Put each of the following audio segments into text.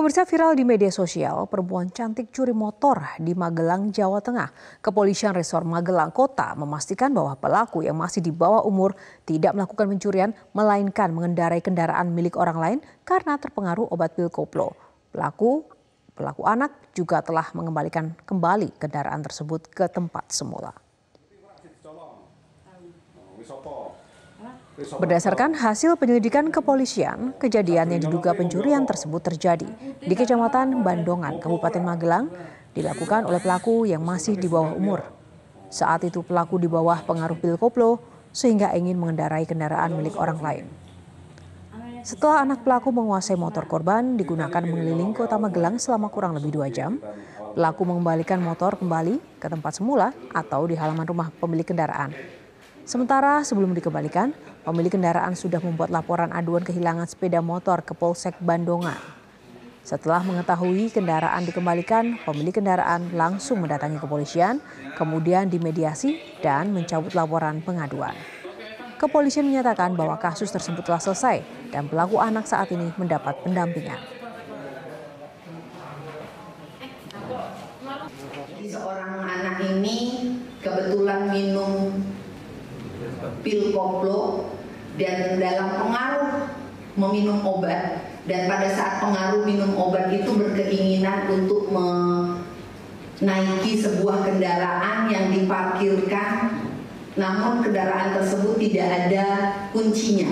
Pemirsa viral di media sosial, perempuan cantik curi motor di Magelang, Jawa Tengah. Kepolisian Resor Magelang Kota memastikan bahwa pelaku yang masih di bawah umur tidak melakukan pencurian, melainkan mengendarai kendaraan milik orang lain karena terpengaruh obat pil koplo. Pelaku pelaku anak juga telah mengembalikan kembali kendaraan tersebut ke tempat semula. Berdasarkan hasil penyelidikan kepolisian, kejadian yang diduga pencurian tersebut terjadi di Kecamatan Bandongan, Kabupaten Magelang, dilakukan oleh pelaku yang masih di bawah umur. Saat itu pelaku di bawah pengaruh pil koplo sehingga ingin mengendarai kendaraan milik orang lain. Setelah anak pelaku menguasai motor korban digunakan mengelilingi kota Magelang selama kurang lebih dua jam, pelaku mengembalikan motor kembali ke tempat semula atau di halaman rumah pemilik kendaraan. Sementara sebelum dikembalikan, pemilik kendaraan sudah membuat laporan aduan kehilangan sepeda motor ke Polsek Bandongan. Setelah mengetahui kendaraan dikembalikan, pemilik kendaraan langsung mendatangi kepolisian, kemudian dimediasi dan mencabut laporan pengaduan. Kepolisian menyatakan bahwa kasus tersebut telah selesai dan pelaku anak saat ini mendapat pendampingan. Seorang anak ini kebetulan minum pil koplo dan dalam pengaruh meminum obat dan pada saat pengaruh minum obat itu berkeinginan untuk menaiki sebuah kendaraan yang diparkirkan namun kendaraan tersebut tidak ada kuncinya.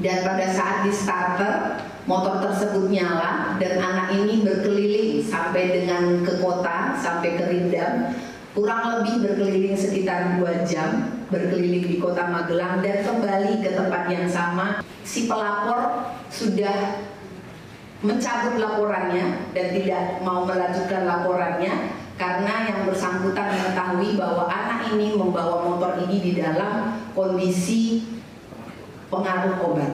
Dan pada saat di starter motor tersebut nyala dan anak ini berkeliling sampai dengan ke kota sampai ke Rindam kurang lebih berkeliling sekitar dua jam berkeliling di kota Magelang dan kembali ke tempat yang sama si pelapor sudah mencabut laporannya dan tidak mau melanjutkan laporannya karena yang bersangkutan mengetahui bahwa anak ini membawa motor ini di dalam kondisi pengaruh obat.